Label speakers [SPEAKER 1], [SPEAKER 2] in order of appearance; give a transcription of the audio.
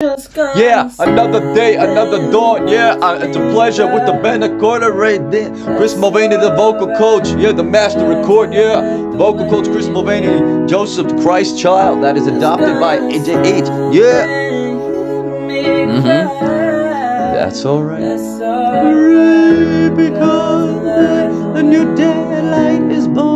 [SPEAKER 1] Yeah, another day, another dawn. Yeah, it's a pleasure with the band of quarter right there. Chris Mulvaney, the vocal coach. Yeah, the master record. Yeah, vocal coach Chris Mulvaney, Joseph Christ child that is adopted by AJ8. Yeah. Mm hmm. That's alright. Because a new daylight is born.